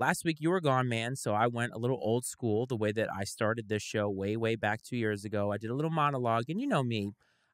last week you were gone, man. So I went a little old school the way that I started this show way, way back two years ago. I did a little monologue, and you know me,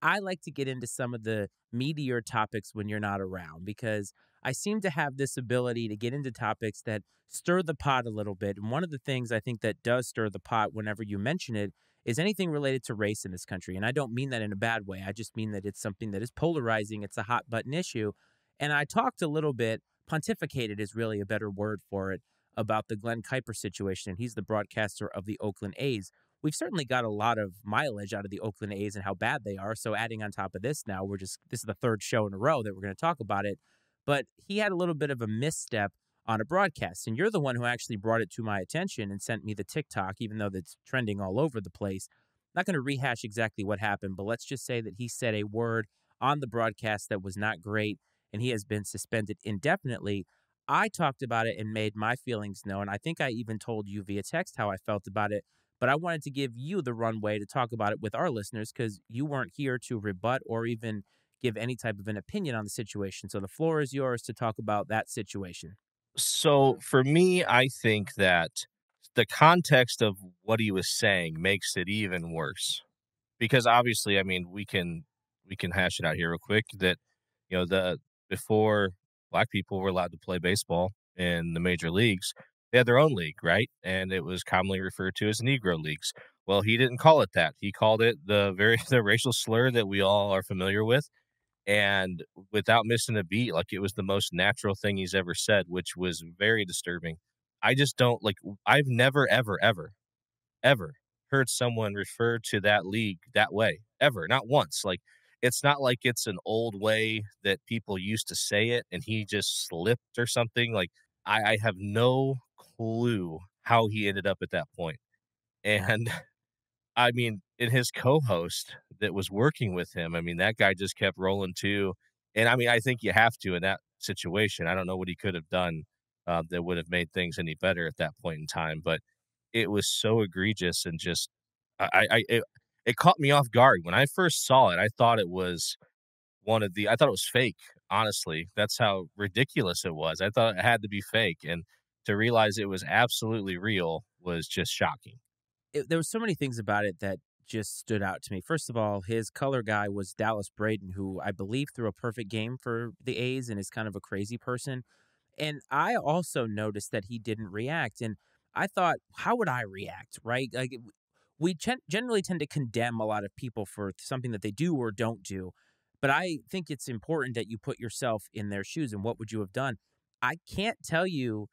I like to get into some of the meatier topics when you're not around because I seem to have this ability to get into topics that stir the pot a little bit. And one of the things I think that does stir the pot whenever you mention it is anything related to race in this country. And I don't mean that in a bad way. I just mean that it's something that is polarizing, it's a hot button issue. And I talked a little bit, pontificated is really a better word for it, about the Glen Kuiper situation. And he's the broadcaster of the Oakland A's. We've certainly got a lot of mileage out of the Oakland A's and how bad they are. So adding on top of this now, we're just this is the third show in a row that we're going to talk about it. But he had a little bit of a misstep on a broadcast. And you're the one who actually brought it to my attention and sent me the TikTok, even though that's trending all over the place. Not going to rehash exactly what happened, but let's just say that he said a word on the broadcast that was not great and he has been suspended indefinitely. I talked about it and made my feelings known. I think I even told you via text how I felt about it, but I wanted to give you the runway to talk about it with our listeners because you weren't here to rebut or even give any type of an opinion on the situation. So the floor is yours to talk about that situation. So for me, I think that the context of what he was saying makes it even worse. Because obviously, I mean, we can we can hash it out here real quick that you know the before black people were allowed to play baseball in the major leagues, they had their own league, right? And it was commonly referred to as Negro leagues. Well, he didn't call it that. He called it the very the racial slur that we all are familiar with and without missing a beat like it was the most natural thing he's ever said which was very disturbing i just don't like i've never ever ever ever heard someone refer to that league that way ever not once like it's not like it's an old way that people used to say it and he just slipped or something like i, I have no clue how he ended up at that point and I mean, in his co-host that was working with him, I mean, that guy just kept rolling too. And I mean, I think you have to in that situation. I don't know what he could have done uh, that would have made things any better at that point in time, but it was so egregious and just I, I it, it caught me off guard when I first saw it. I thought it was one of the I thought it was fake. Honestly, that's how ridiculous it was. I thought it had to be fake, and to realize it was absolutely real was just shocking it, there were so many things about it that just stood out to me. First of all, his color guy was Dallas Braden, who I believe threw a perfect game for the A's and is kind of a crazy person. And I also noticed that he didn't react. And I thought, how would I react? Right? Like, we generally tend to condemn a lot of people for something that they do or don't do. But I think it's important that you put yourself in their shoes and what would you have done? I can't tell you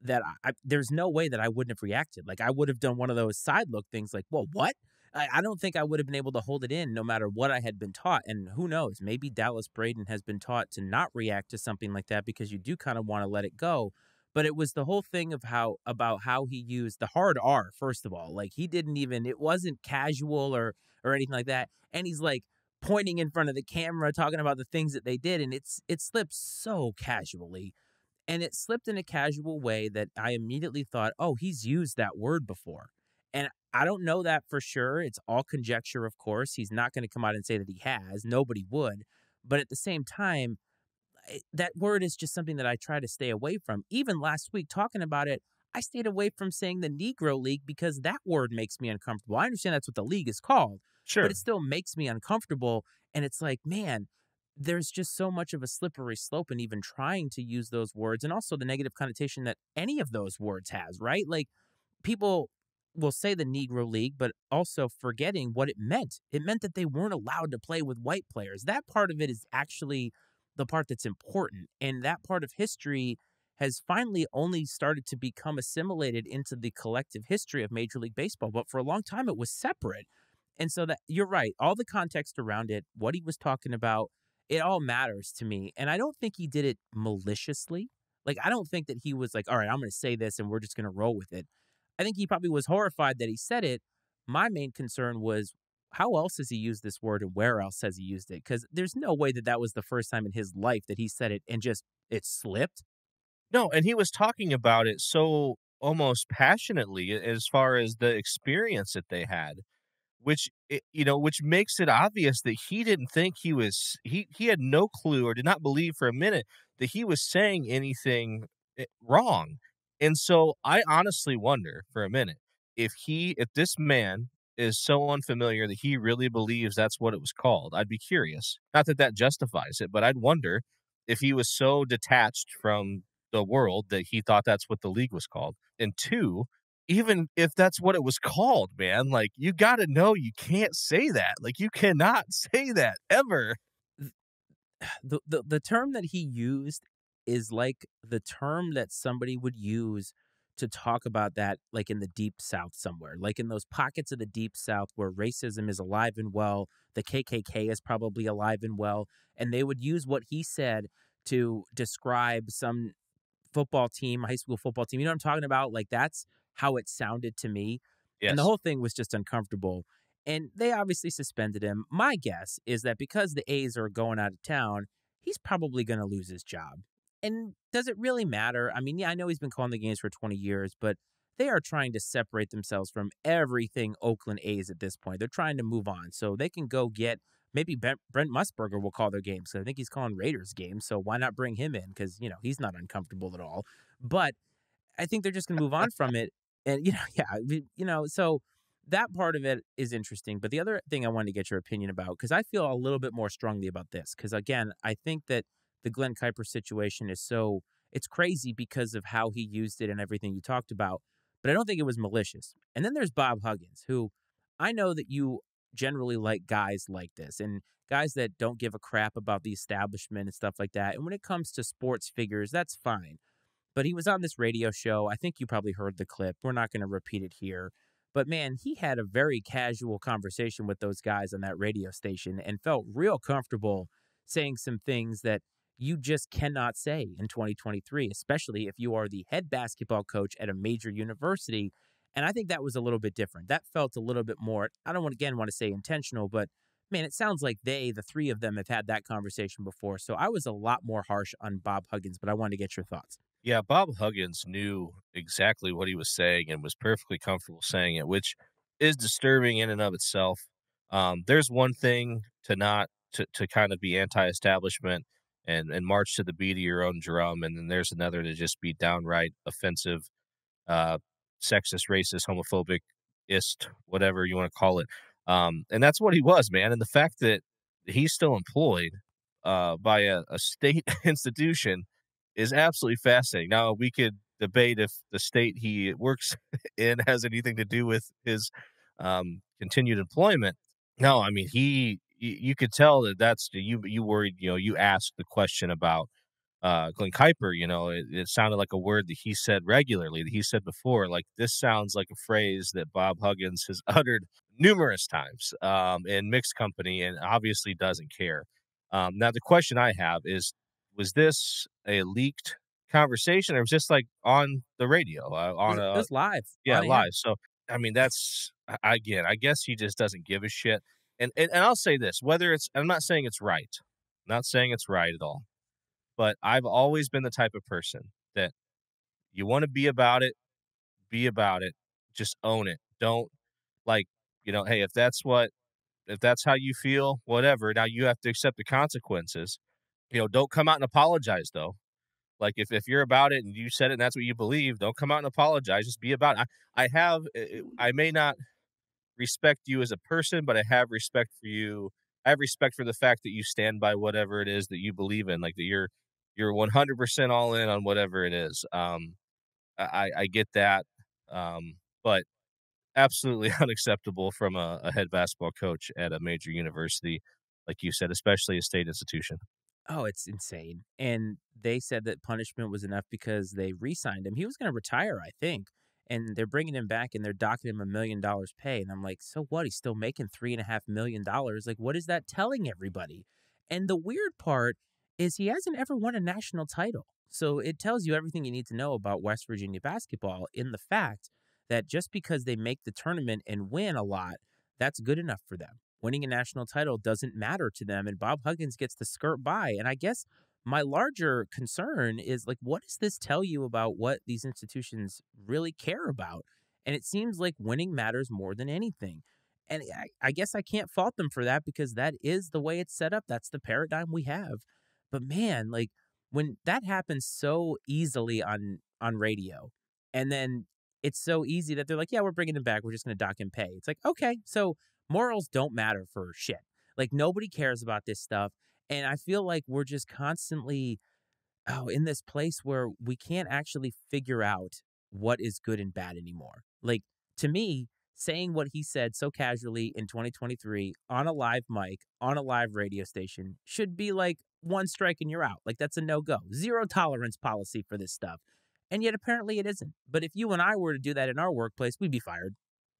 that I, there's no way that I wouldn't have reacted. Like I would have done one of those side look things, like, "Well, what?" I, I don't think I would have been able to hold it in, no matter what I had been taught. And who knows? Maybe Dallas Braden has been taught to not react to something like that because you do kind of want to let it go. But it was the whole thing of how about how he used the hard R. First of all, like he didn't even it wasn't casual or or anything like that. And he's like pointing in front of the camera, talking about the things that they did, and it's it slipped so casually and it slipped in a casual way that I immediately thought, oh, he's used that word before. And I don't know that for sure. It's all conjecture, of course. He's not going to come out and say that he has. Nobody would. But at the same time, that word is just something that I try to stay away from. Even last week, talking about it, I stayed away from saying the Negro League because that word makes me uncomfortable. I understand that's what the league is called, sure. but it still makes me uncomfortable. And it's like, man, there's just so much of a slippery slope in even trying to use those words and also the negative connotation that any of those words has, right? Like people will say the Negro League, but also forgetting what it meant. It meant that they weren't allowed to play with white players. That part of it is actually the part that's important. And that part of history has finally only started to become assimilated into the collective history of Major League Baseball. But for a long time, it was separate. And so that you're right, all the context around it, what he was talking about, it all matters to me. And I don't think he did it maliciously. Like, I don't think that he was like, all right, I'm going to say this and we're just going to roll with it. I think he probably was horrified that he said it. My main concern was how else has he used this word and where else has he used it? Because there's no way that that was the first time in his life that he said it and just it slipped. No, and he was talking about it so almost passionately as far as the experience that they had which you know which makes it obvious that he didn't think he was he he had no clue or did not believe for a minute that he was saying anything eh, wrong And so I honestly wonder for a minute if he, if this man is so unfamiliar that he really believes that's what it was called. I'd be curious. Not that that justifies it, but I'd wonder if he was so detached from the world that he thought that's what the league was called. And two, even if that's what it was called, man, like you got to know you can't say that. Like you cannot say that ever. The, the the term that he used is like the term that somebody would use to talk about that like in the deep south somewhere like in those pockets of the deep south where racism is alive and well the kkk is probably alive and well and they would use what he said to describe some football team high school football team you know what i'm talking about? Like that's how it sounded to me Yes. and the whole thing was just uncomfortable and they obviously suspended him. My guess is that because the a's are going out of town he's probably going to lose his job and does it really matter? I mean, yeah, I know he's been calling the games for 20 years, but they are trying to separate themselves from everything Oakland A's at this point. They're trying to move on. So they can go get maybe Brent Musburger will call their games. I think he's calling Raiders games. So why not bring him in? Because, you know, he's not uncomfortable at all. But I think they're just going to move on from it. And, you know, yeah, you know, so that part of it is interesting. But the other thing I wanted to get your opinion about, because I feel a little bit more strongly about this, because again, I think that the Glen Kuiper situation is so it's crazy because of how he used it and everything you talked about, but I don't think it was malicious. And then there's Bob Huggins, who I know that you generally like guys like this and guys that don't give a crap about the establishment and stuff like that. And when it comes to sports figures, that's fine. But he was on this radio show. I think you probably heard the clip. We're not going to repeat it here. But man, he had a very casual conversation with those guys on that radio station and felt real comfortable saying some things that you just cannot say in 2023, especially if you are the head basketball coach at a major university. And I think that was a little bit different. That felt a little bit more, I don't want, again want to say intentional, but man, it sounds like they, the three of them, have had that conversation before. So I was a lot more harsh on Bob Huggins, but I wanted to get your thoughts. Yeah, Bob Huggins knew exactly what he was saying and was perfectly comfortable saying it, which is disturbing in and of itself. Um, there's one thing to not to, to kind of be anti-establishment and and march to the beat of your own drum, and then there's another to just be downright offensive, uh, sexist, racist, homophobic, ist, whatever you want to call it. Um, and that's what he was, man. And the fact that he's still employed uh, by a, a state institution is absolutely fascinating. Now we could debate if the state he works in has anything to do with his um, continued employment. No, I mean he you, you could tell that that's you you worried you know you asked the question about uh Glen Kuiper you know it, it sounded like a word that he said regularly that he said before like this sounds like a phrase that Bob Huggins has uttered numerous times um in mixed company and obviously doesn't care. Um now the question I have is was this a leaked conversation or was this like on the radio uh, on it was, a live yeah live so I mean that's again I guess he just doesn't give a shit and, and and I'll say this: whether it's, I'm not saying it's right, not saying it's right at all, but I've always been the type of person that you want to be about it, be about it, just own it. Don't like, you know, hey, if that's what, if that's how you feel, whatever. Now you have to accept the consequences. You know, don't come out and apologize though. Like if, if you're about it and you said it and that's what you believe, don't come out and apologize. Just be about it. I, I have, I may not respect you as a person, but I have respect for you. I have respect for the fact that you stand by whatever it is that you believe in, like that you're you're 100% all in on whatever it is. Um, I, I get that, um, but absolutely unacceptable from a, a head basketball coach at a major university, like you said, especially a state institution. Oh, it's insane. And they said that punishment was enough because they re signed him. He was going to retire, I think and they're bringing him back and they're docking him a million dollars pay. And I'm like, so what? He's still making three and a half million dollars. Like, what is that telling everybody? And the weird part is he hasn't ever won a national title. So it tells you everything you need to know about West Virginia basketball in the fact that just because they make the tournament and win a lot, that's good enough for them. Winning a national title doesn't matter to them. And Bob Huggins gets to skirt by. And I guess my larger concern is like, what does this tell you about what these institutions really care about? And it seems like winning matters more than anything. And I, I, guess I can't fault them for that because that is the way it's set up. That's the paradigm we have. But man, like when that happens so easily on on radio, And then it's so easy that they're like, yeah, we're bringing him back. We're just going to dock him pay. It's like, okay, so morals don't matter for shit. Like nobody cares about this stuff. And I feel like we're just constantly oh, in this place where we can't actually figure out what is good and bad anymore. Like to me, saying what he said so casually in 2023 on a live mic, on a live radio station should be like one strike and you're out. Like that's a no go. Zero tolerance policy for this stuff. And yet apparently it isn't. But if you and I were to do that in our workplace, we'd be fired.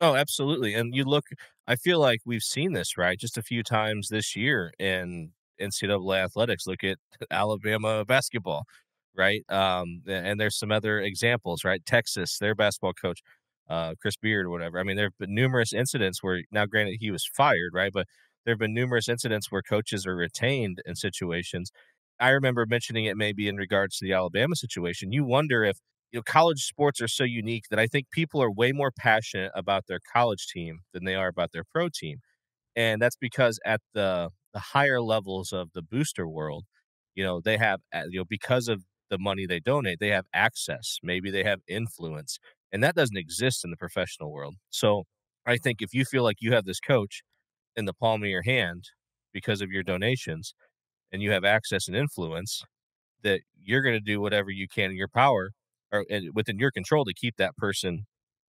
Oh, absolutely. And you look, I feel like we've seen this, right? Just a few times this year in NCAA athletics. Look at Alabama basketball, right? Um, and there's some other examples, right? Texas, their basketball coach, uh, Chris Beard or whatever. I mean, there have been numerous incidents where, now granted, he was fired, right? But there have been numerous incidents where coaches are retained in situations. I remember mentioning it maybe in regards to the Alabama situation. You wonder if you know college sports are so unique that I think people are way more passionate about their college team than they are about their pro team. And that's because at the the higher levels of the booster world, you know, they have uh, you know because of the money they donate, they have access, maybe they have influence, and that doesn't exist in the professional world. So, I think if you feel like you have this coach in the palm of your hand because of your donations and you have access and influence, that you're going to do whatever you can in your power or within your control to keep that person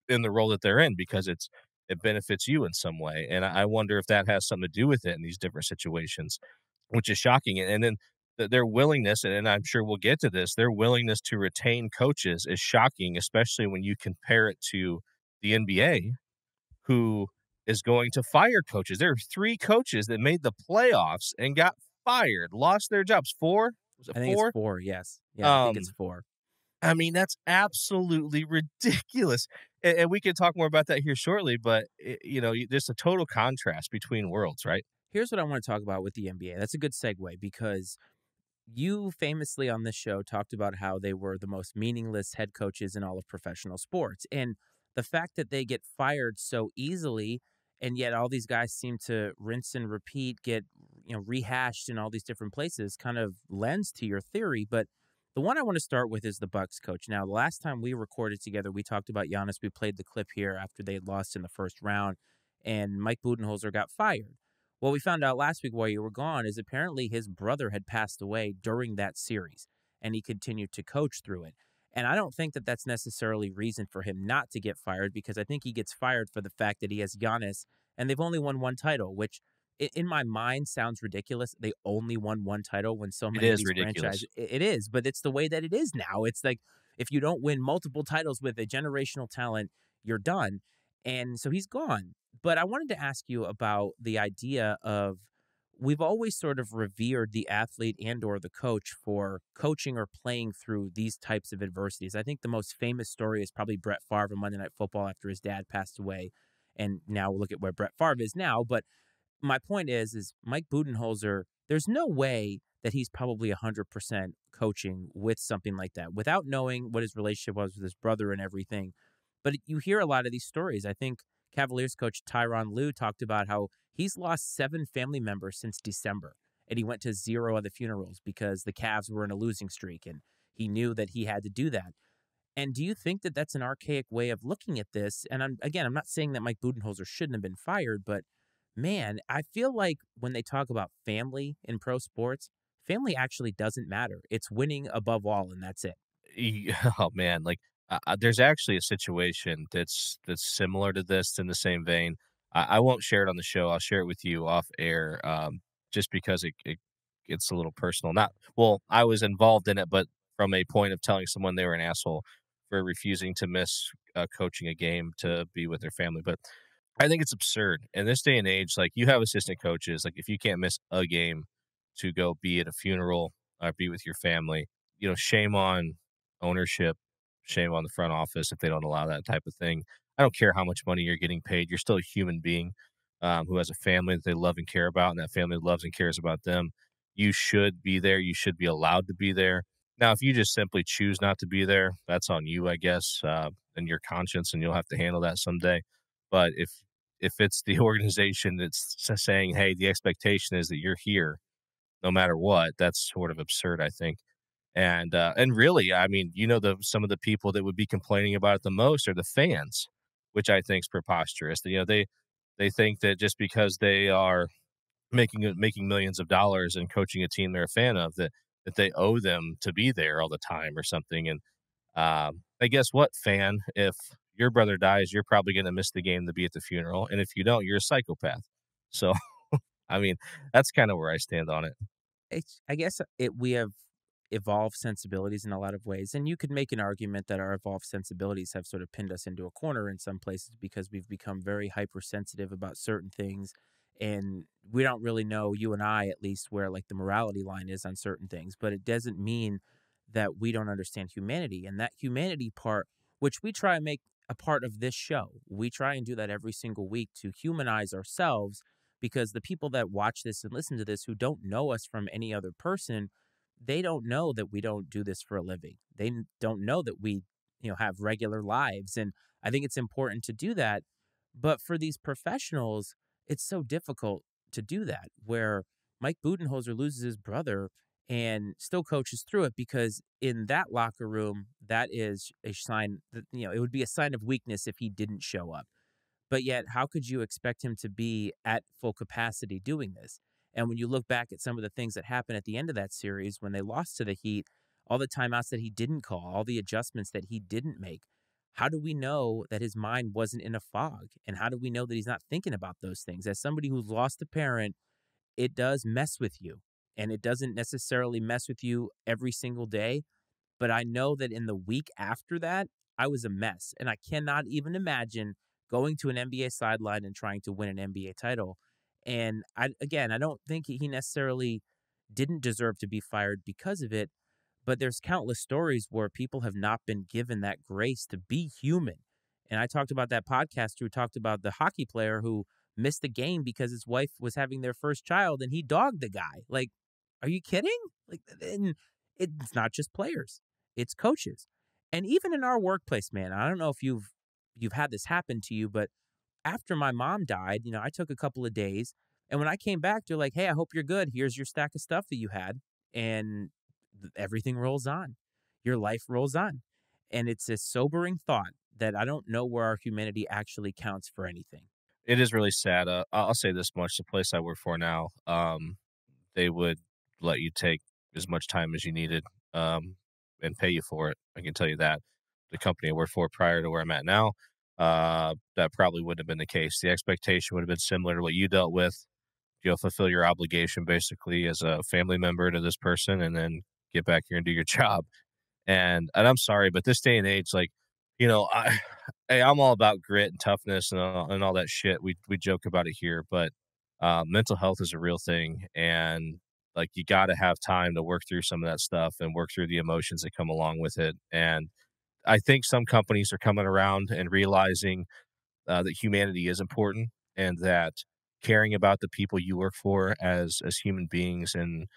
in the role that they're in because it's it benefits you in some way. And I wonder if that has something to do with it in these different situations, which is shocking. And then their willingness, and I'm sure we'll get to this, their willingness to retain coaches is shocking, especially when you compare it to the NBA, who is going to fire coaches. There are three coaches that made the playoffs and got fired, lost their jobs. Four? Was it I think four? It's four, yes. Yeah, um, I think it's um, four. I mean, that's absolutely ridiculous. And, and, we can talk more about that here shortly, but, it, eh, you know, there's a total contrast between worlds, right? Here's what I want to talk about with the NBA. That's a good segue because you famously on this show talked about how they were the most meaningless head coaches in all of professional sports. And the fact that they get fired so easily and yet all these guys seem to rinse and repeat, get you know rehashed in all these different places kind of lends to your theory, but the one I want to start with is the Bucks coach. Now, the last time we recorded together, we talked about Giannis. We played the clip here after they had lost in the first round, and Mike Budenholzer got fired. What we found out last week while you were gone is apparently his brother had passed away during that series, and he continued to coach through it. And I don't think that that's necessarily reason for him not to get fired because I think he gets fired for the fact that he has Giannis, and they've only won one title, which in my mind sounds ridiculous. They only won one title when so many of these ridiculous. franchises. It is, but it's the way that it is now. It's like if you don't win multiple titles with a generational talent, you're done. And so he's gone. But I wanted to ask you about the idea of we've always sort of revered the athlete and or the coach for coaching or playing through these types of adversities. I think the most famous story is probably Brett Favre in Monday Night Football after his dad passed away. And now look at where Brett Favre is now. But my point is, is Mike Budenholzer, there's no way that he's probably 100% coaching with something like that without knowing what his relationship was with his brother and everything. But you hear a lot of these stories. I think Cavaliers coach Tyronn Lue talked about how he's lost seven family members since December, and he went to zero of the funerals because the Cavs were in a losing streak, and he knew that he had to do that. And do you think that that's an archaic way of looking at this? And I'm, again, I'm not saying that Mike Budenholzer shouldn't have been fired, but – man, I feel like when they talk about family in pro sports, family actually doesn't matter. It's winning above all, and that's it. Oh man, like uh, uh, there's actually a situation that's that's similar to this in the same vein. I, I, won't share it on the show. I'll share it with you off air, um, just because it, it it's a little personal. Not well, I was involved in it, but from a point of telling someone they were an asshole for refusing to miss uh, coaching a game to be with their family. But I think it's absurd in this day and age. Like you have assistant coaches, like if you can't miss a game to go be at a funeral or be with your family, you know, shame on ownership, shame on the front office if they don't allow that type of thing. I don't care how much money you're getting paid. You're still a human being um, who has a family that they love and care about, and that family loves and cares about them. You should be there. You should be allowed to be there. Now, if you just simply choose not to be there, that's on you, I guess, uh, and your conscience, and you'll have to handle that someday. But if if it's the organization that's saying, "Hey, the expectation is that you're here, no matter what," that's sort of absurd. I think. And uh, and really, I mean, you know, the some of the people that would be complaining about it the most are the fans, which I think is preposterous. You know, they they think that just because they are making making millions of dollars and coaching a team they're a fan of that that they owe them to be there all the time or something. And um, I guess what fan, if your brother dies, you're probably going to miss the game to be at the funeral, and if you don't, you're a psychopath. So, I mean, that's kind of where I stand on it. It's, I guess uh, it we have evolved sensibilities in a lot of ways, and you could make an argument that our evolved sensibilities have sort of pinned us into a corner in some places because we've become very hypersensitive about certain things and we don't really know you and I at least where like the morality line is on certain things but it doesn't mean that we don't understand humanity and that humanity part which we try and make a part of this show. We try and do that every single week to humanize ourselves because the people that watch this and listen to this who don't know us from any other person they don't know that we don't do this for a living. They don't know that we you know have regular lives and i think it's important to do that but for these professionals it's so difficult to do that where Mike Budenholzer loses his brother and still coaches through it because in that locker room, that is a sign that, you know, it would be a sign of weakness if he didn't show up. But yet, how could you expect him to be at full capacity doing this? And when you look back at some of the things that happened at the end of that series when they lost to the Heat, all the timeouts that he didn't call, all the adjustments that he didn't make, how do we know that his mind wasn't in a fog? And how do we know that he's not thinking about those things? As somebody who's lost a parent, it does mess with you. And it doesn't necessarily mess with you every single day. But I know that in the week after that, I was a mess. And I cannot even imagine going to an NBA sideline and trying to win an NBA title. And I, again, I don't think he necessarily didn't deserve to be fired because of it. But there's countless stories where people have not been given that grace to be human. And I talked about that podcast who talked about the hockey player who missed the game because his wife was having their first child and he dogged the guy. Like, are you kidding? Like, and it's not just players, it's coaches. And even in our workplace, man, I don't know if you've you've had this happen to you, but after my mom died, you know, I took a couple of days and when I came back, they're like, "Hey, I hope you're good. Here's your stack of stuff that you had." And everything rolls on. Your life rolls on. And it's a sobering thought that I don't know where our humanity actually counts for anything. It is really sad. Uh, I'll say this much: the place I work for now, um, they would let you take as much time as you needed um, and pay you for it. I can tell you that. The company I worked for prior to where I'm at now, uh, that probably wouldn't have been the case. The expectation would have been similar to what you dealt with. You'll fulfill your obligation basically as a family member to this person, and then get back here and do your job. And and I'm sorry, but this day and age, like, you know, I hey, I'm all about grit and toughness and all, and all that shit. We we joke about it here, but uh, mental health is a real thing, and like you got to have time to work through some of that stuff and work through the emotions that come along with it. And I think some companies are coming around and realizing uh, that humanity is important and that caring about the people you work for as as human beings and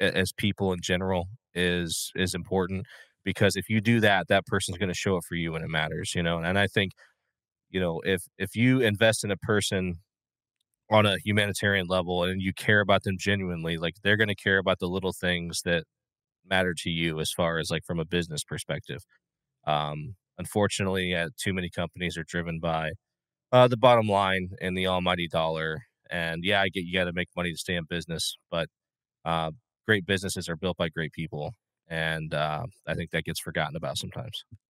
as people in general is is important because if you do that that person's going to show up for you when it matters you know and i think you know if if you invest in a person on a humanitarian level and you care about them genuinely like they're going to care about the little things that matter to you as far as like from a business perspective um unfortunately uh, too many companies are driven by uh, the bottom line and the almighty dollar and yeah i get you got to make money to stay in business but uh, great businesses are built by great people, and uh, I think that gets forgotten about sometimes.